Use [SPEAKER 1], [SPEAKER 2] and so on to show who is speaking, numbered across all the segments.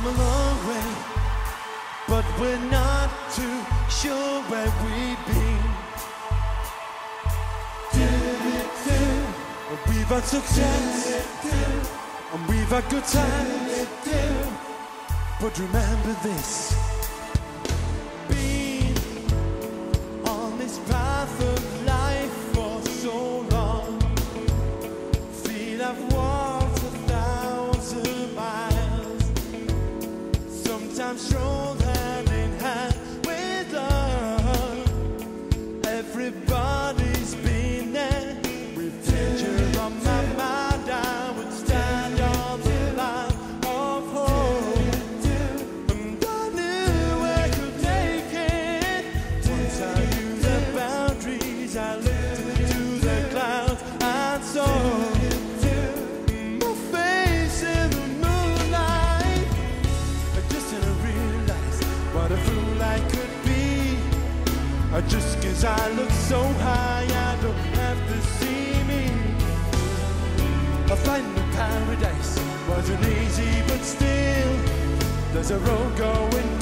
[SPEAKER 1] come a long way, but we're not too sure where we've been. And we've had success, and we've had good times, but remember this. strong. Just cause I look so high, I don't have to see me. I find the paradise wasn't easy, but still, there's a road going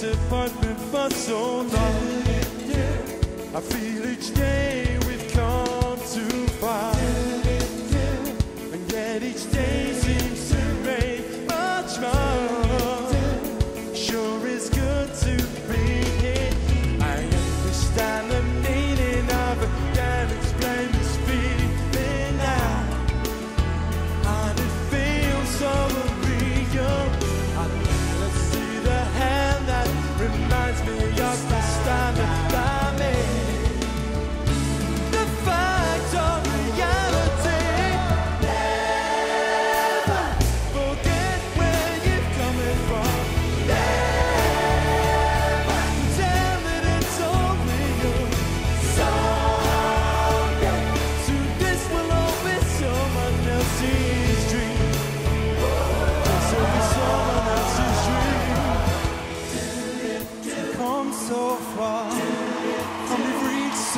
[SPEAKER 1] disappointment, but so long. I feel each day.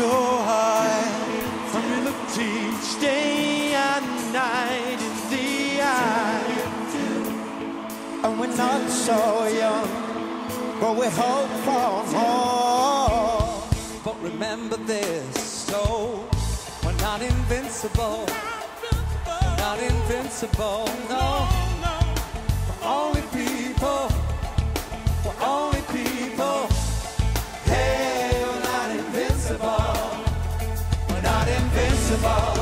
[SPEAKER 1] so high. And we looked each day and night in the eye.
[SPEAKER 2] And we're not so young But we hope for more.
[SPEAKER 3] But remember this So we're not invincible. We're not invincible, no. We're only people Bye.